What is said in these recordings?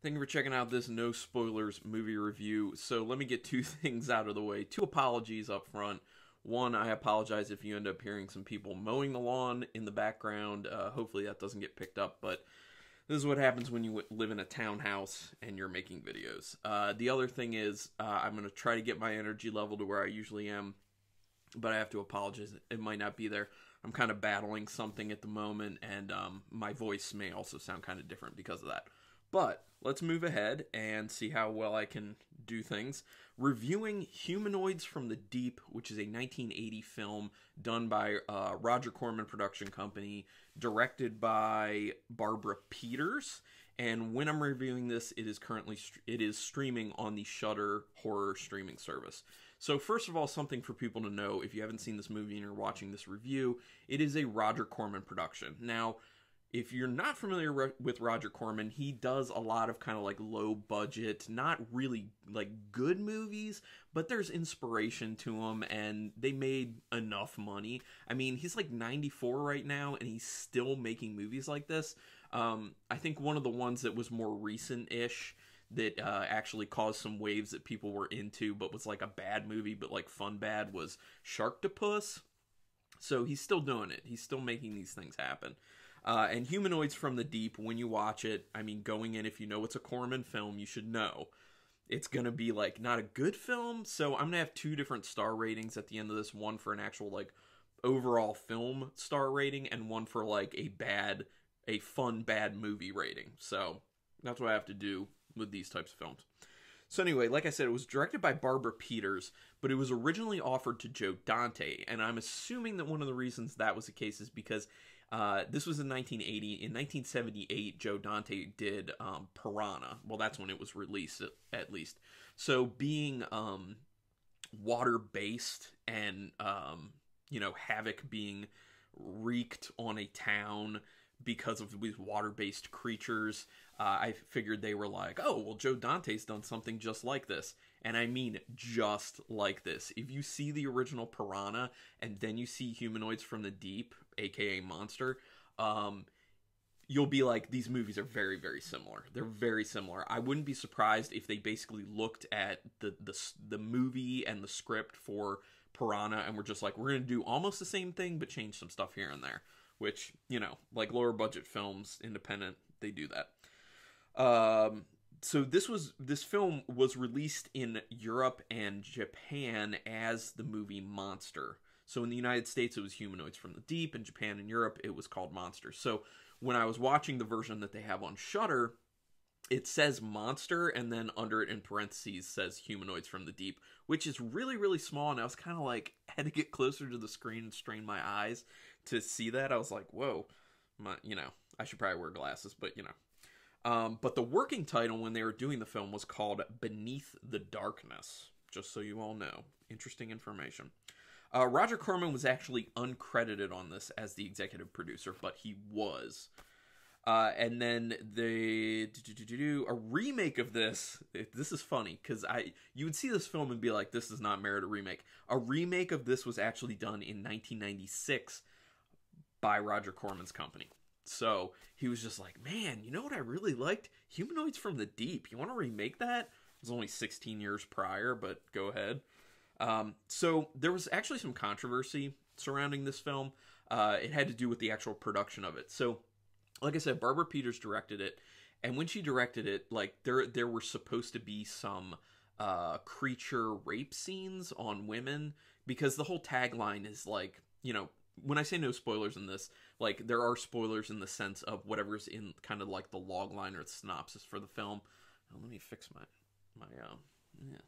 Thank you for checking out this no spoilers movie review. So let me get two things out of the way. Two apologies up front. One, I apologize if you end up hearing some people mowing the lawn in the background. Uh, hopefully that doesn't get picked up, but this is what happens when you live in a townhouse and you're making videos. Uh, the other thing is, uh, I'm going to try to get my energy level to where I usually am, but I have to apologize. It might not be there. I'm kind of battling something at the moment, and um, my voice may also sound kind of different because of that. But let's move ahead and see how well I can do things. Reviewing Humanoids from the Deep, which is a 1980 film done by uh, Roger Corman Production Company, directed by Barbara Peeters. And when I'm reviewing this, it is currently it is streaming on the Shudder horror streaming service. So first of all, something for people to know if you haven't seen this movie and you're watching this review, it is a Roger Corman production. Now, if you're not familiar with Roger Corman, he does a lot of kind of like low budget, not really like good movies, but there's inspiration to him and they made enough money. I mean, he's like 94 right now and he's still making movies like this. Um, I think one of the ones that was more recent ish that uh, actually caused some waves that people were into, but was like a bad movie, but like fun bad was Sharktopus. So he's still doing it. He's still making these things happen. Uh, and Humanoids from the Deep, when you watch it, I mean, going in, if you know it's a Corman film, you should know it's going to be like not a good film. So I'm going to have two different star ratings at the end of this one for an actual like overall film star rating and one for like a bad, a fun bad movie rating. So that's what I have to do with these types of films. So anyway, like I said, it was directed by Barbara Peeters, but it was originally offered to Joe Dante, and I'm assuming that one of the reasons that was the case is because uh, this was in 1980. In 1978, Joe Dante did um, Piranha. Well, that's when it was released, at, least. So, being um, water based and um, you know havoc being wreaked on a town because of these water based creatures, uh, I figured they were like, oh, well, Joe Dante's done something just like this. And I mean just like this. If you see the original Piranha and then you see Humanoids from the Deep, aka Monster, um, you'll be like, these movies are very, very similar. They're very similar. I wouldn't be surprised if they basically looked at the the, the movie and the script for Piranha and were just like, we're going to do almost the same thing, but change some stuff here and there. Which, you know, like lower budget films, independent, they do that. Um, so this was this film was released in Europe and Japan as the movie Monster. So in the United States it was Humanoids from the Deep, in Japan and Europe it was called Monster. So when I was watching the version that they have on Shudder, it says monster and then under it in parentheses says humanoids from the deep which is really really small and i was kind of like had to get closer to the screen and strain my eyes to see that i was like whoa my, you know i should probably wear glasses but you know um, but the working title when they were doing the film was called Beneath the Darkness, just so you all know. Interesting information. Uh, Roger Corman was actually uncredited on this as the executive producer, but he was. Uh, and then they do a remake of this. This is funny because I you would see this film and be like, "This does not merit a remake." A remake of this was actually done in 1996 by Roger Corman's company. So he was just like, man, you know what I really liked? Humanoids from the Deep. You want to remake that? It was only 16 years prior, but go ahead. Um, so there was actually some controversy surrounding this film. Uh, it had to do with the actual production of it. So, like I said, Barbara Peeters directed it, and when she directed it, like there there were supposed to be some uh, creature rape scenes on women because the whole tagline is like, you know, when I say no spoilers in this, like there are spoilers in the sense of whatever's in kind of like the log line or the synopsis for the film. Oh, let me fix my my um yeah.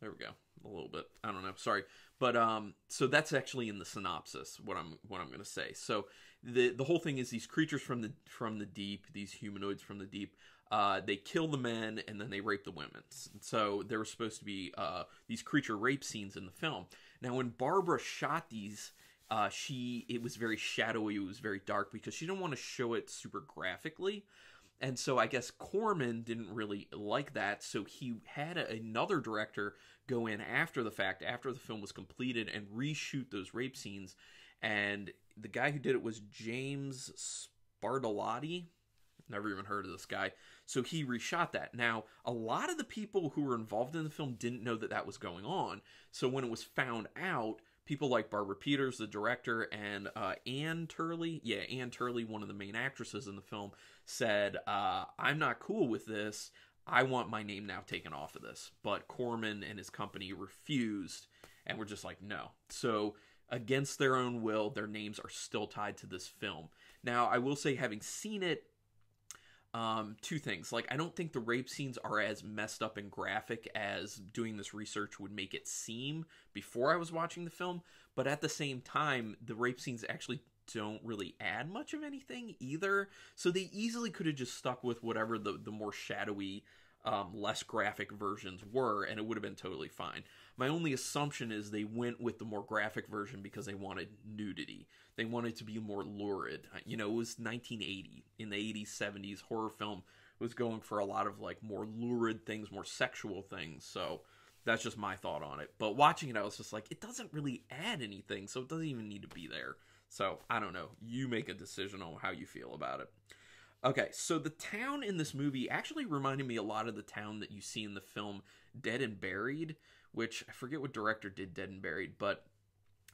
There we go. A little bit. I don't know. Sorry. But um so that's actually in the synopsis what I'm what I'm going to say. So the the whole thing is these creatures from the from the deep, these humanoids from the deep, uh, they kill the men and then they rape the women. So there were supposed to be uh, these creature rape scenes in the film. Now, when Barbara shot these uh, she it was very shadowy, it was very dark because she didn't want to show it super graphically. And so I guess Corman didn't really like that, so he had a, another director go in after the fact, after the film was completed, and reshoot those rape scenes. And the guy who did it was James Sbardellati. Never even heard of this guy. So he reshot that. Now, a lot of the people who were involved in the film didn't know that that was going on. So when it was found out, people like Barbara Peeters, the director, and uh, Anne Turley, yeah, Anne Turley, one of the main actresses in the film, said, uh, I'm not cool with this. I want my name now taken off of this. But Corman and his company refused and were just like, no. So, against their own will, their names are still tied to this film. Now, I will say, having seen it, um, two things. Like, I don't think the rape scenes are as messed up and graphic as doing this research would make it seem before I was watching the film. But at the same time, the rape scenes actually don't really add much of anything either. So they easily could have just stuck with whatever the, the more shadowy, um, less graphic versions were, and it would have been totally fine. My only assumption is they went with the more graphic version because they wanted nudity. They wanted to be more lurid. You know, it was 1980. In the 80s, 70s, horror film was going for a lot of like more lurid things, more sexual things. So that's just my thought on it. But watching it, I was just like, it doesn't really add anything, so it doesn't even need to be there. So I don't know. You make a decision on how you feel about it. Okay, so the town in this movie actually reminded me a lot of the town that you see in the film Dead and Buried, which I forget what director did Dead and Buried, but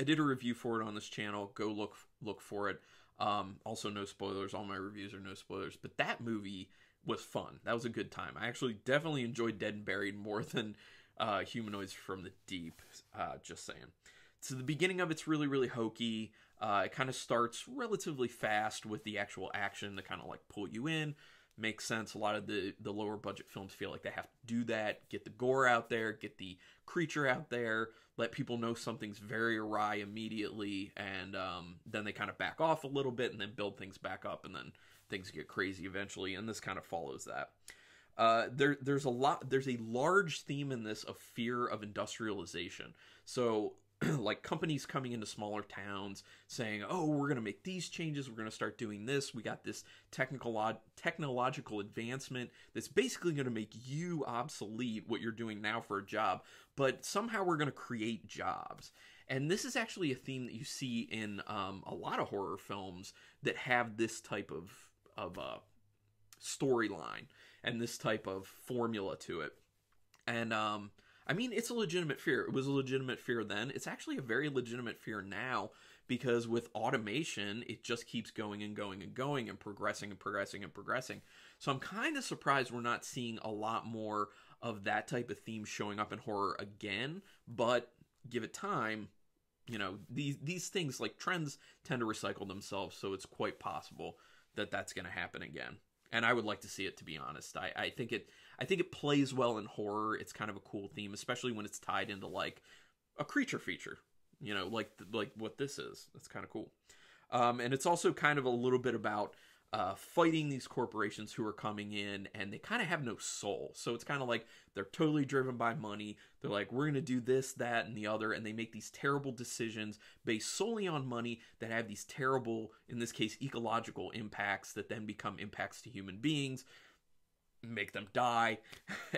I did a review for it on this channel. Go look look for it. Um, also, no spoilers. All my reviews are no spoilers. But that movie was fun. That was a good time. I actually definitely enjoyed Dead and Buried more than uh, Humanoids from the Deep. Uh, just saying. So the beginning of it's really really hokey. Uh, it kind of starts relatively fast with the actual action to kind of like pull you in. Makes sense. A lot of the the lower budget films feel like they have to do that, get the gore out there, get the creature out there, let people know something's very awry immediately, and um, then they kind of back off a little bit and then build things back up, and then things get crazy eventually. And this kind of follows that. Uh, there, there's a lot. There's a large theme in this of fear of industrialization. So like companies coming into smaller towns saying, "Oh, we're going to make these changes. We're going to start doing this. We got this technical technological advancement that's basically going to make you obsolete what you're doing now for a job, but somehow we're going to create jobs." And this is actually a theme that you see in um, a lot of horror films that have this type of of uh, storyline and this type of formula to it. And um, I mean, it's a legitimate fear. It was a legitimate fear then. It's actually a very legitimate fear now because with automation, it just keeps going and going and going and progressing and progressing and progressing. So I'm kind of surprised we're not seeing a lot more of that type of theme showing up in horror again, but give it time, you know, these these things like trends tend to recycle themselves, so it's quite possible that that's going to happen again. And I would like to see it to be honest. I, I think it I think it plays well in horror. It's kind of a cool theme, especially when it's tied into like a creature feature. You know, like like what this is. That's kind of cool. Um, and it's also kind of a little bit about uh, fighting these corporations who are coming in and they kind of have no soul. So it's kind of like they're totally driven by money. They're like, we're going to do this, that, and the other. And they make these terrible decisions based solely on money that have these terrible, in this case, ecological impacts that then become impacts to human beings make them die.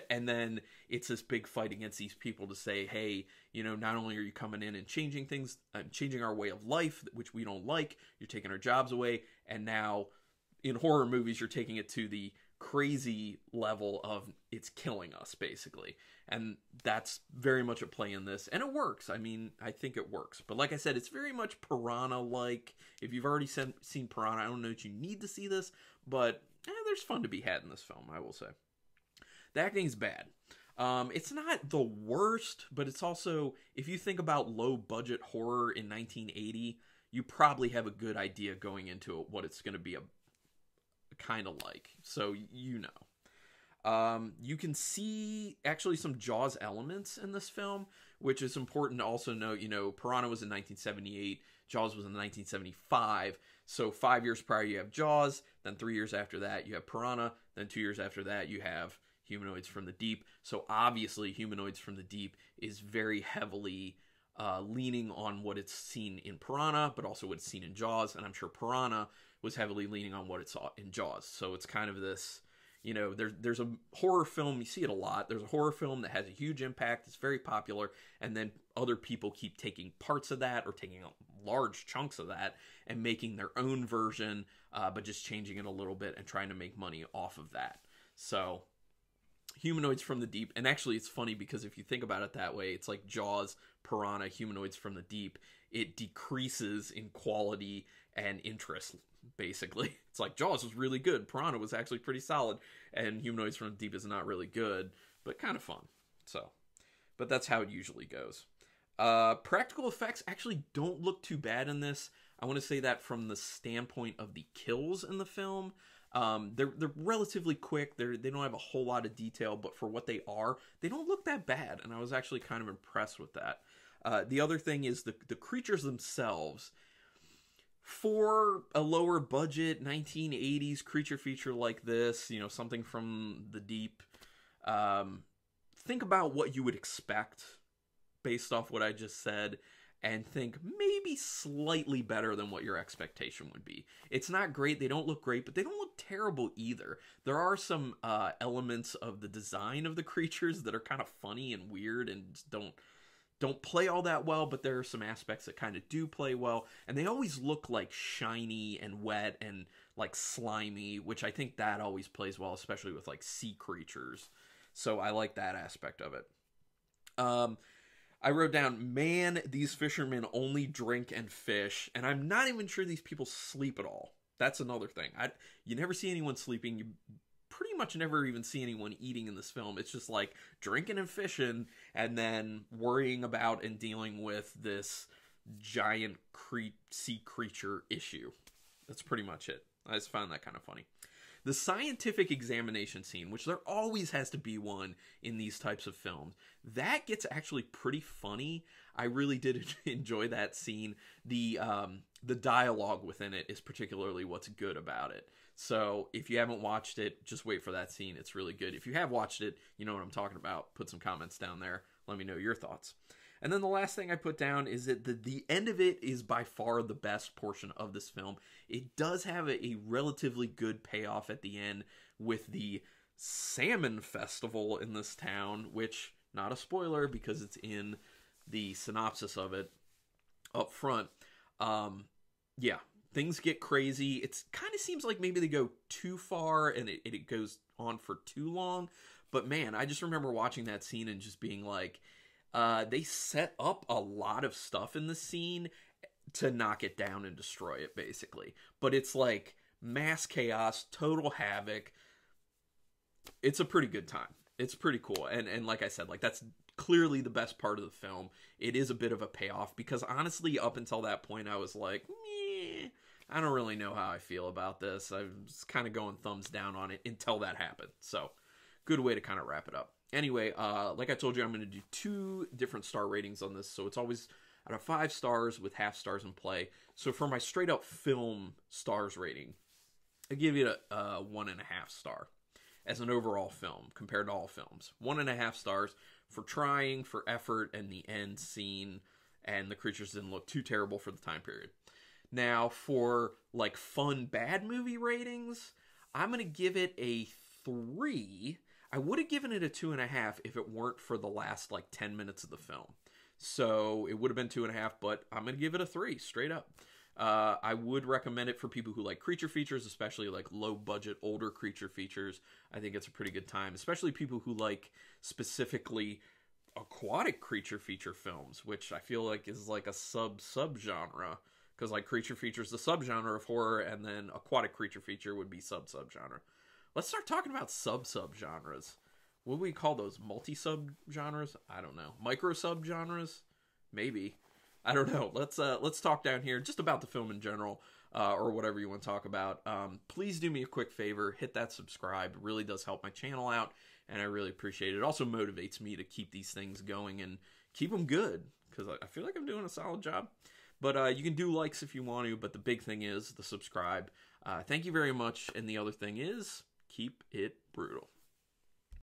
And then it's this big fight against these people to say hey you know not only are you coming in and changing things uh, changing our way of life which we don't like you're taking our jobs away. And now in horror movies you're taking it to the crazy level of it's killing us basically. And that's very much a play in this. And it works. I mean i think it works. But like i said it's very much piranha like if you've already seen piranha i don't know that you need to see this but there's fun to be had in this film, I will say. The acting's bad. Um, it's not the worst, but it's also, if you think about low budget horror in 1980, you probably have a good idea going into it what it's going to be a kind of like. So you know. Um, you can see actually some Jaws elements in this film, which is important to also note. You know, Piranha was in 1978, Jaws was in 1975. So five years prior, you have Jaws. Then three years after that, you have Piranha. Then two years after that, you have Humanoids from the Deep. So obviously, Humanoids from the Deep is very heavily uh, leaning on what it's seen in Piranha, but also what it's seen in Jaws. And I'm sure Piranha was heavily leaning on what it saw in Jaws. So it's kind of this you know there's there's a horror film you see it a lot there's a horror film that has a huge impact it's very popular and then other people keep taking parts of that or taking large chunks of that and making their own version uh, but just changing it a little bit and trying to make money off of that So, humanoids from the deep, and actually, it's funny because if you think about it that way, it's like Jaws, Piranha, humanoids from the deep. It decreases in quality and interest. Basically, it's like Jaws was really good, Piranha was actually pretty solid, and humanoids from the deep is not really good, but kind of fun. So, but that's how it usually goes. Uh, practical effects actually don't look too bad in this. I want to say that from the standpoint of the kills in the film. Um, they're they're relatively quick. They they don't have a whole lot of detail, but for what they are, they don't look that bad. And I was actually kind of impressed with that. Uh, the other thing is the the creatures themselves. For a lower budget 1980s creature feature like this, you know, something from the deep, um, think about what you would expect based off what I just said and think maybe slightly better than what your expectation would be. It's not great. They don't look great, but they don't look terrible either. There are some uh, elements of the design of the creatures that are kind of funny and weird and don't don't play all that well, but there are some aspects that kind of do play well, and they always look like shiny and wet and like slimy, which I think that always plays well, especially with like sea creatures. So I like that aspect of it. Um, I wrote down, man, these fishermen only drink and fish, and I'm not even sure these people sleep at all. That's another thing. I you never see anyone sleeping. You pretty much never even see anyone eating in this film. It's just like drinking and fishing, and then worrying about and dealing with this giant cre- sea creature issue. That's pretty much it. I just found that kind of funny. The scientific examination scene, which there always has to be one in these types of films, that gets actually pretty funny. I really did enjoy that scene. The um, the dialogue within it is particularly what's good about it. So if you haven't watched it, just wait for that scene. It's really good. If you have watched it, you know what I'm talking about. Put some comments down there. Let me know your thoughts. And then the last thing I put down is that the, the end of it is by far the best portion of this film. It does have a, a relatively good payoff at the end with the salmon festival in this town, which, not a spoiler because it's in the synopsis of it up front. Um, yeah, things get crazy. It kind of seems like maybe they go too far and it, it goes on for too long. But man, I just remember watching that scene and just being like, uh, they set up a lot of stuff in the scene to knock it down and destroy it, basically. But it's like mass chaos, total havoc. It's a pretty good time. It's pretty cool, and and like I said, like that's clearly the best part of the film. It is a bit of a payoff because honestly, up until that point, I was like, Meh, I don't really know how I feel about this. I was kind of going thumbs down on it until that happened. So, good way to kind of wrap it up. Anyway, uh, like I told you, I'm going to do two different star ratings on this. So it's always out of five stars with half stars in play. So for my straight up film stars rating, I give it a, a one and a half star as an overall film compared to all films. One and a half stars for trying, for effort, and the end scene, and the creatures didn't look too terrible for the time period. Now, for like fun bad movie ratings, I'm going to give it a three I would have given it a two and a half if it weren't for the last like 10 minutes of the film. So it would have been two and a half, but I'm going to give it a three straight up. Uh, I would recommend it for people who like creature features, especially like low budget, older creature features. I think it's a pretty good time, especially people who like specifically aquatic creature feature films, which I feel like is like a sub sub genre. Because like creature features the subgenre of horror, and then aquatic creature feature would be sub sub genre. Let's start talking about sub sub genres. What do we call those? Multi sub genres? I don't know. Micro sub genres? Maybe. I don't know. Let's uh let's talk down here just about the film in general, uh, or whatever you want to talk about. Um, please do me a quick favor, hit that subscribe. It really does help my channel out, and I really appreciate it. It also motivates me to keep these things going and keep them good because I feel like I'm doing a solid job. But uh, you can do likes if you want to, but the big thing is the subscribe. Uh, thank you very much. And the other thing is keep it brutal.